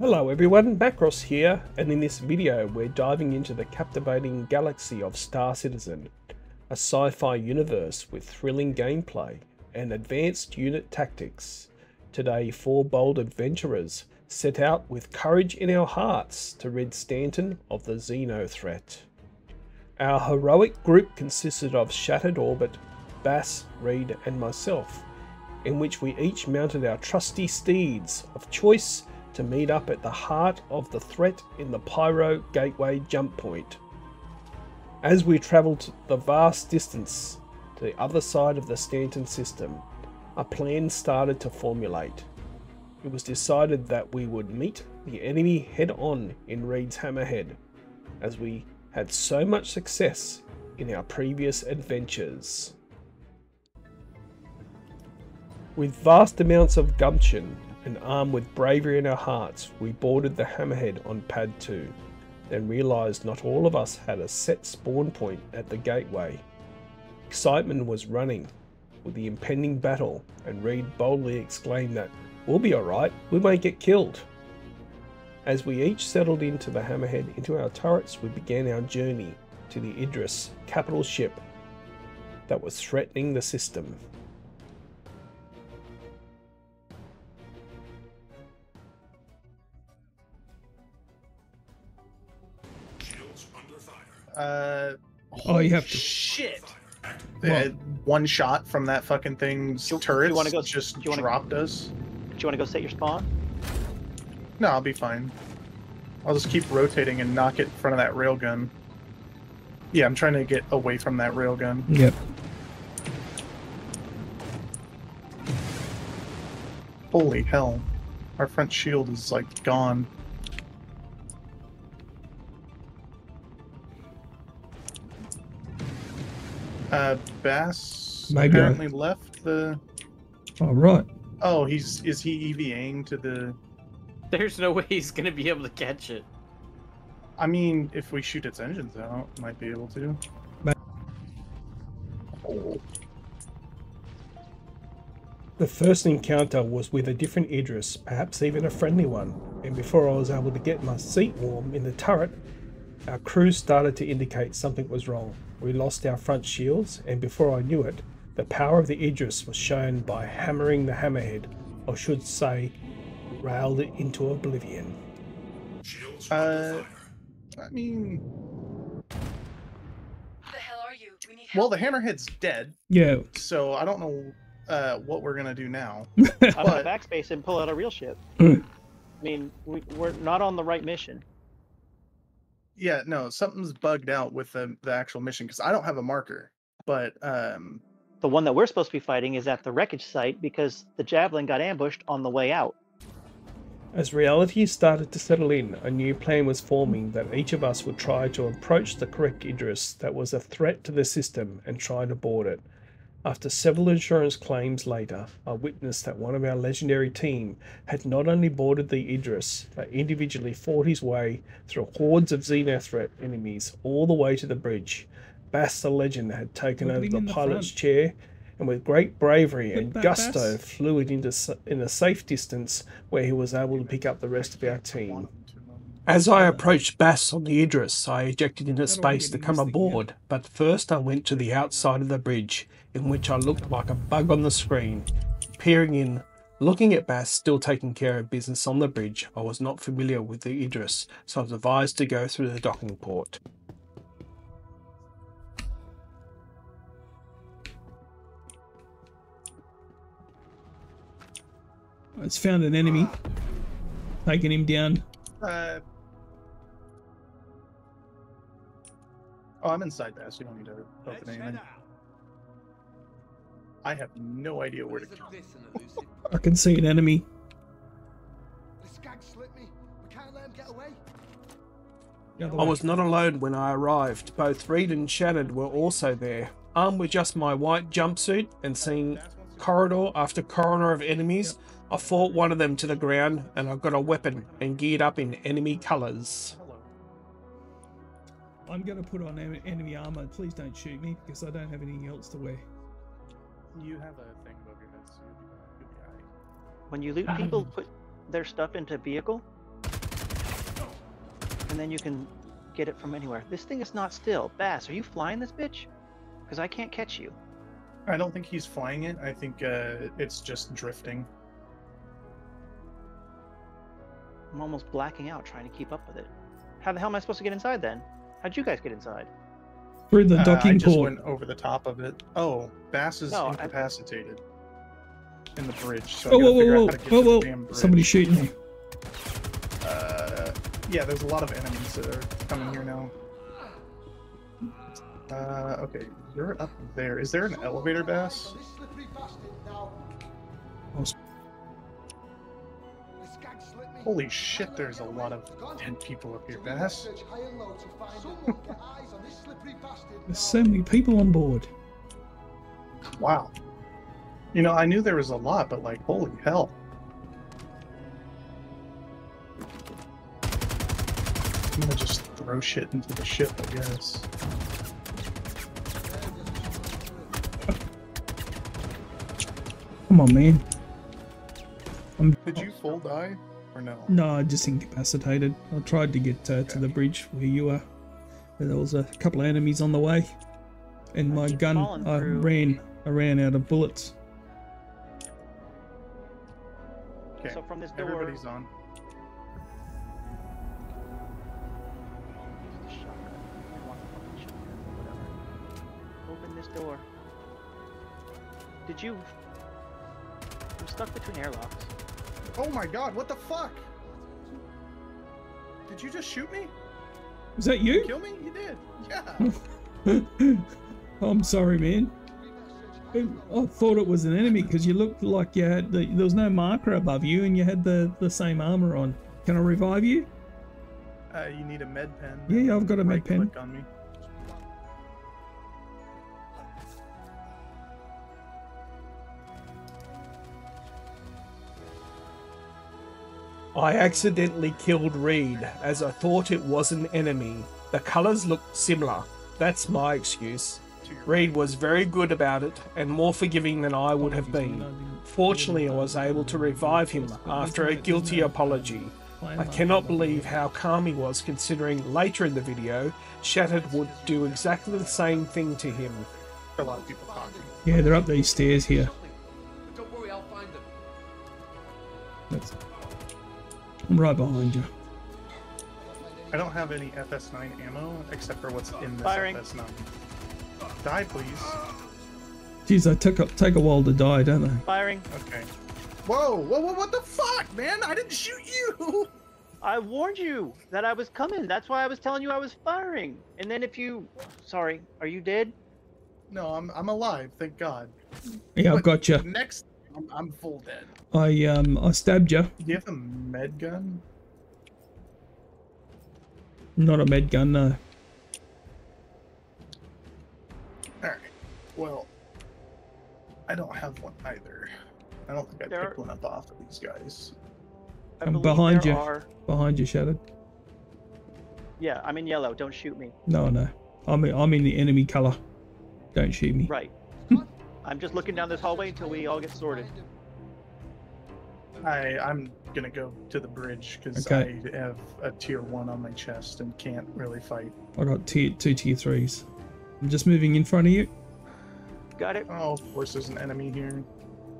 Hello everyone, Macros here, and in this video we're diving into the captivating galaxy of Star Citizen, a sci-fi universe with thrilling gameplay and advanced unit tactics. Today four bold adventurers set out with courage in our hearts to rid Stanton of the Xeno threat. Our heroic group consisted of Shattered Orbit, Bass, Reed and myself, in which we each mounted our trusty steeds of choice to meet up at the heart of the threat in the Pyro Gateway jump point. As we travelled the vast distance to the other side of the Stanton system, a plan started to formulate. It was decided that we would meet the enemy head on in Reed's Hammerhead, as we had so much success in our previous adventures. With vast amounts of gumption and armed with bravery in our hearts, we boarded the Hammerhead on Pad 2, then realised not all of us had a set spawn point at the gateway. Excitement was running with the impending battle, and Reed boldly exclaimed that, We'll be alright, we won't get killed. As we each settled into the Hammerhead into our turrets, we began our journey to the Idris, capital ship that was threatening the system. Uh, Oh, you have to. shit. Uh, one shot from that fucking thing's Do- do you wanna go- just do you wanna- dropped us. Do you want to go set your spawn? No, I'll be fine. I'll just keep rotating and knock it in front of that railgun. Yeah, I'm trying to get away from that railgun. Yep. Holy hell. Our front shield is like gone. Uh, Bass Maybe I- apparently left the. All right. Oh, he's is he EVAing to the? There's no way he's gonna be able to catch it. I mean, if we shoot its engines out, might be able to. Oh, The first encounter was with a different Idris, perhaps even a friendly one, and before I was able to get my seat warm in the turret, our crew started to indicate something was wrong. We lost our front shields, and before I knew it, the power of the Idris was shown by hammering the hammerhead, or should say, railed it into oblivion. uh, I mean, the hell are you? Do we need well, the hammerhead's dead, Yeah, so I don't know uh, what we're gonna do now. I'm But- gonna backspace and pull out a real ship. Hmm. I mean, we, we're not on the right mission. Yeah, no, something's bugged out with the the actual mission because I don't have a marker. But um, The one that we're supposed to be fighting is at the wreckage site because the javelin got ambushed on the way out. As reality started to settle in, a new plan was forming that each of us would try to approach the correct Idris that was a threat to the system and try to board it. After several insurance claims later, I witnessed that one of our legendary team had not only boarded the Idris, but individually fought his way through hordes of Xenothreat enemies all the way to the bridge. Bass the legend had taken Look over the the pilot's front. chair and with great bravery and Look back, gusto Bass. flew it into in a safe distance where he was able to pick up the rest of our team. As I approached Bass on the Idris, I ejected into space to come aboard, but first I went to the outside of the bridge, in which I looked like a bug on the screen. Peering in, looking at Bass still taking care of business on the bridge, I was not familiar with the Idris, so I was advised to go through the docking port. It's found an enemy. Taking him down. uh, oh, I'm inside that, so you don't need to open anything. I have no idea where to go. I can see an enemy. The skag slipped me. We can't let him get away. The other I was not alone when I arrived. Both Reed and Shattered were also there. Armed with just my white jumpsuit and seeing corridor after corridor of enemies, I fought one of them to the ground and I got a weapon and geared up in enemy colours. I'm going to put on enemy armor. Please don't shoot me because I don't have anything else to wear. You have a thing above your head, so you'll be, you'll be alright. When you loot people, put their stuff into vehicle. and then you can get it from anywhere. This thing is not still. Bass, are you flying this bitch? Because I can't catch you. I don't think he's flying it. I think uh, it's just drifting. I'm almost blacking out trying to keep up with it. How the hell am I supposed to get inside then? How'd you guys get inside? Through the ducking Uh, I docking just port. went over the top of it. Oh, Bass is No, I- incapacitated in the bridge. So Oh, I gotta whoa, whoa, whoa, how to get whoa, whoa. damn bridge. Somebody's shooting me. Uh, yeah, there's a lot of enemies that are coming here now. Uh, okay, you're up there. Is there an elevator, Bass? This slippery bastard now. Oh, Holy shit, there's a lot of dead people up here, Bass. Search high and low to find Someone get eyes on this slippery bastard. There's so many people on board. Wow. You know, I knew there was a lot, but like, holy hell. I'm gonna just throw shit into the ship, I guess. Come on, man. I'm, Did you full die? Or no? No, just incapacitated. I tried to get uh, to the bridge where you are. But there was a couple of enemies on the way. And my gun. I through. ran, I ran out of bullets. Okay, So from this door. everybody's on. Use the shotgun. I want the fucking shotgun, whatever. Open this door. Did you? I'm stuck between airlocks. Oh my god, what the fuck? Did you just shoot me? Was that you? Kill me? You did. Yeah. I'm sorry, man. I thought it was an enemy because you looked like you had the, there was no marker above you and you had the, the same armor on. Can I revive you? Uh, you need a med pen. Yeah, I've got a med pen. on me. I accidentally killed Reed as I thought it was an enemy. The colours looked similar. That's my excuse. Reed was very good about it and more forgiving than I would have been. Fortunately, I was able to revive him after a guilty apology. I cannot believe how calm he was considering later in the video, Shattered would do exactly the same thing to him. A lot of people talking. Yeah, they're up these stairs here. Don't worry, I'll find them. That's, I'm right behind you. I don't have any FS9 ammo except for what's in this Firing. FS9. Die, please. Geez, I took a, take a while to die, don't they? Firing. Okay. Whoa, whoa, whoa, what the fuck, man? I didn't shoot you! I warned you that I was coming. That's why I was telling you I was firing. And then if you, sorry, are you dead? No, I'm, I'm alive, thank God. Yeah, I've But got you. Next, I'm, I'm full dead. I um I stabbed you. Do you have a med gun? Not a med gun, no. Alright. Well, I don't have one either. I don't think I There picked are- one up off of these guys. I I'm behind you. Are, Behind you, Shattered. yeah, I'm in yellow. Don't shoot me. No, no. I'm in, I'm in the enemy color. Don't shoot me. Right. I'm just looking down this hallway until we all get sorted. I I'm gonna go to the bridge because Okay. I have a tier one on my chest and can't really fight. I got tier, two tier threes. I'm just moving in front of you. Got it. Oh, of course, there's an enemy here.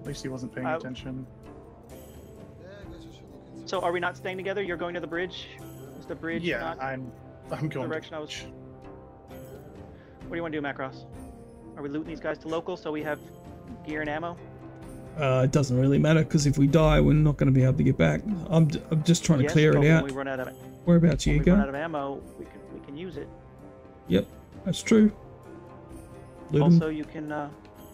At least he wasn't paying Uh, attention. So are we not staying together? You're going to the bridge? Is the bridge Yeah, not I'm I'm going. to direction I was? What do you want to do, Macros? Are we looting these guys to local so we have gear and ammo? Uh, it doesn't really matter because if we die, we're not going to be able to get back. I'm, d- I'm just trying to clear it out. We run out of, Whereabouts when you we run out of ammo, we can we can use it. Yep, that's true. Loot 'em. You can uh,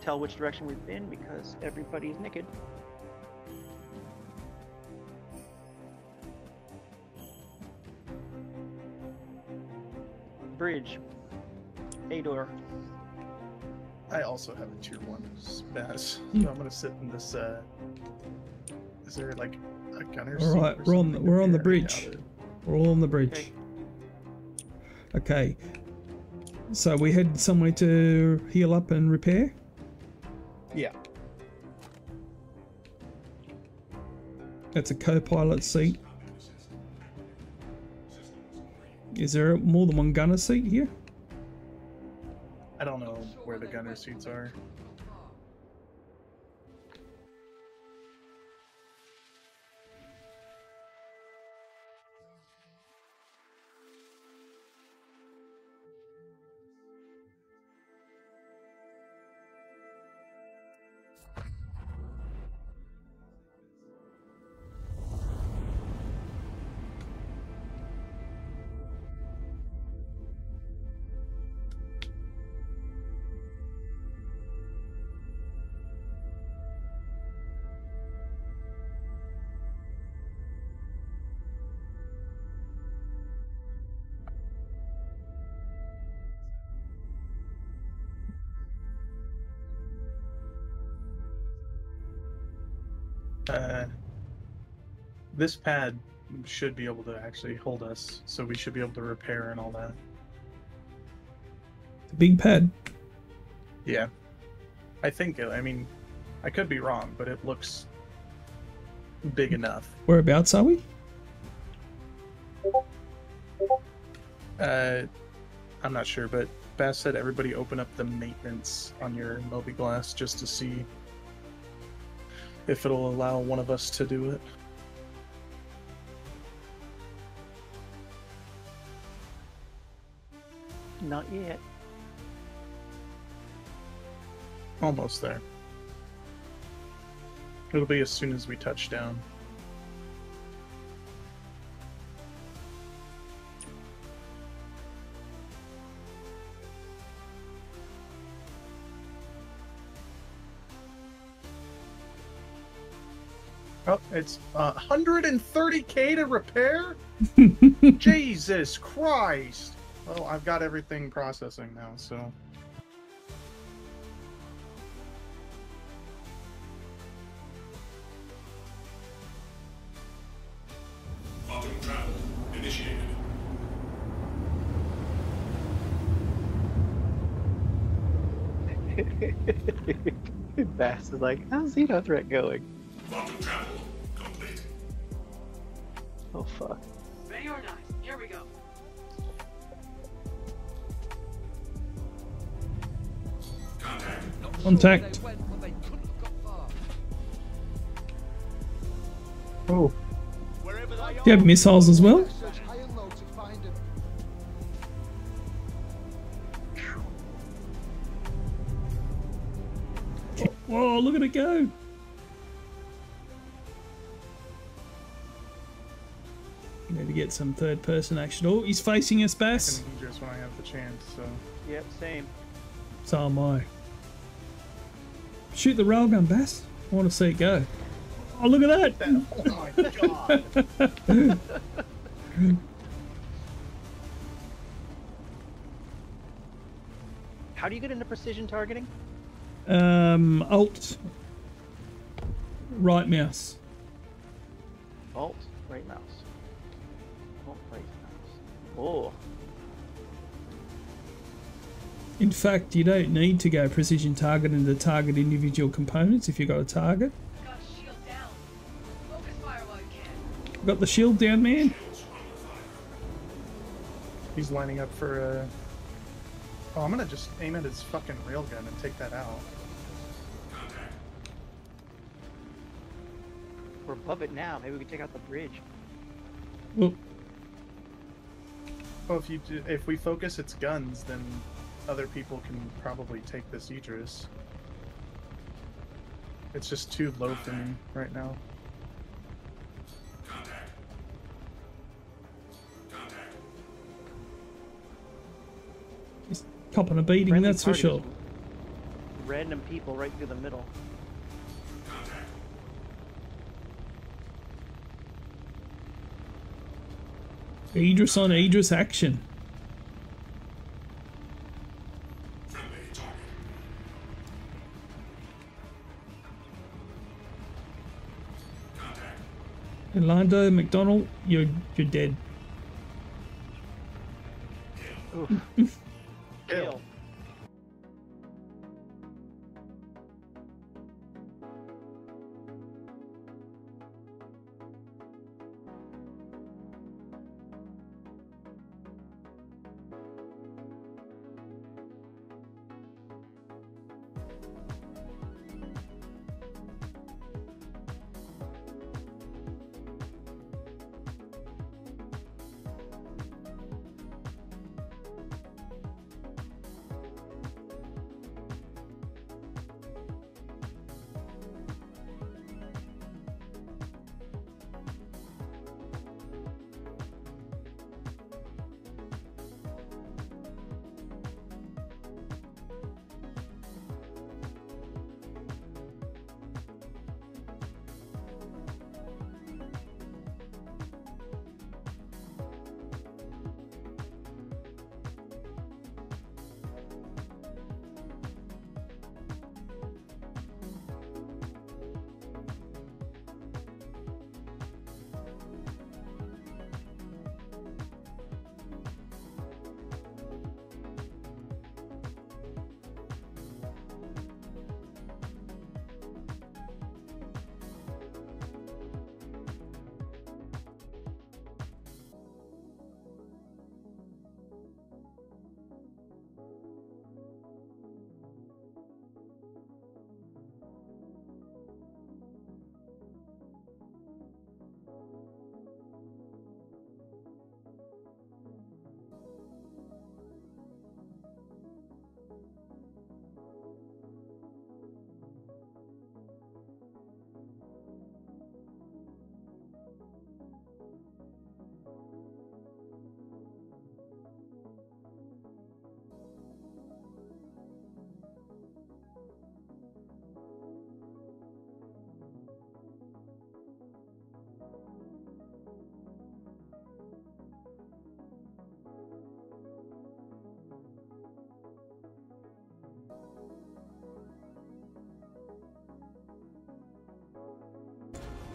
tell which direction we've been because everybody's naked. Bridge. A door. I also have a tier one Spaz. Hmm. So I'm gonna sit in this. uh Is there like a gunner? All seat right, or we're on something we're on the up here? I bridge. doubt. We're all on the bridge. Okay. So we head somewhere to heal up and repair. Yeah. That's a co-pilot seat. Is there more than one gunner seat here? I don't know where the gunner seats are. Uh, this pad should be able to actually hold us, so we should be able to repair and all that. The big pad. Yeah. I think, I mean, I could be wrong, but it looks big enough. Whereabouts are we? Uh, I'm not sure, but Bass said everybody open up the maintenance on your mobiGlas just to see if it'll allow one of us to do it. Not yet. Almost there. It'll be as soon as we touch down. It's uh, 130k to repair? Jesus Christ! Well, I've got everything processing now, so. Quantum travel initiated. Bass is like, how's Xeno threat going? Oh fuck. Ready or not, here we go. Contact. Contact. They went, but they couldn't have got far. Oh, Do you have missiles as well? Search high and low to find him. Whoa, look at it go. Need to get some third person action. Oh, he's facing us, Bass. and just when I have the chance, so. Yep, same. So am I. Shoot the railgun, Bass. I want to see it go. Oh, look at that. Oh my god! How do you get into precision targeting? Um, alt. Right mouse. Alt, right mouse. Alt, right. Oh, In fact, you don't need to go precision targeting to target individual components if you've got a target. Got shield down. Focus fire while you can. Got the shield down, man. He's lining up for Uh... Oh, I'm gonna just aim at his fucking railgun and take that out. We're above it now. Maybe we can take out the bridge. Well, Well, if you do, if we focus its guns, then other people can probably take this Idris. It's just too low for me right now. Contact. Contact. he's copping a beating, Friendly that's for sure. Random people right through the middle. Idris on Idris action. Friendly target. Contact. Orlando, McDonald, you're you're dead. Kill.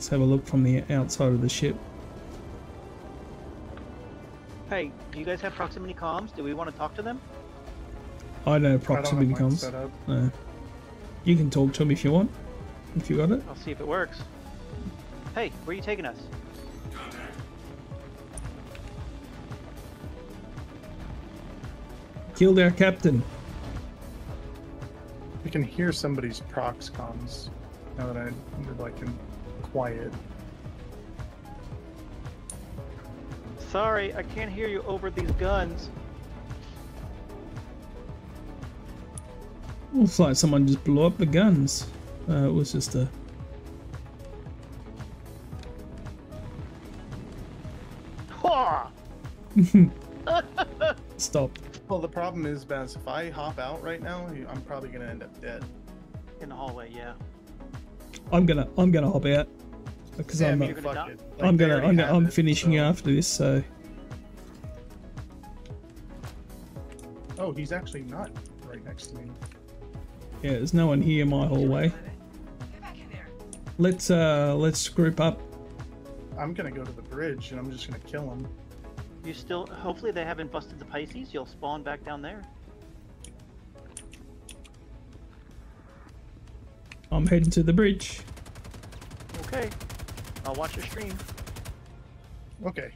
Let's have a look from the outside of the ship. Hey, do you guys have proximity comms? Do we want to talk to them? I don't have I don't proximity comms. No. You can talk to them if you want. If you got it. I'll see if it works. Hey, where are you taking us? Contact. Killed our captain. We can hear somebody's prox comms now that I like in quiet. Sorry, I can't hear you over these guns. Looks like someone just blew up the guns. Uh, it was just a. Ha! Stop. Well, the problem is, Bass, if I hop out right now, I'm probably gonna end up dead. In the hallway, yeah. I'm gonna. I'm gonna hop out because I I'm. mean, gonna fuck die? it. Like, I'm gonna. I'm, gonna, I'm it, finishing so- after this. So Oh, he's actually not right next to me. yeah, there's no one here in my hallway. Get back in there. Let's uh let's group up. I'm gonna go to the bridge and I'm just gonna kill him. You still. Hopefully, they haven't busted the Pisces. You'll spawn back down there. I'm heading to the bridge. Okay. I'll watch your stream. Okay.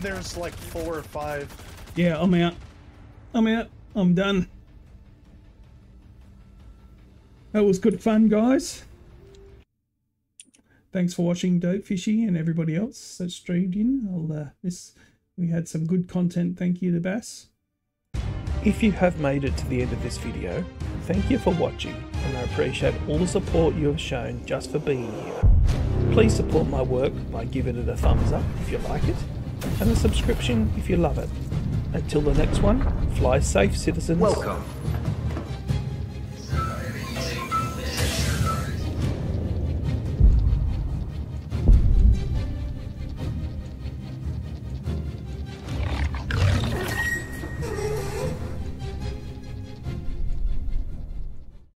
There's like four or five. Yeah, I'm out. I'm out. I'm done. That was good fun, guys. Thanks for watching, Dope Fishy, and everybody else that streamed in. I'll, uh, this we had some good content. Thank you to Bass. If you have made it to the end of this video, thank you for watching and I appreciate all the support you have shown just for being here. Please support my work by giving it a thumbs up if you like it and a subscription if you love it. Until the next one, fly safe citizens. Welcome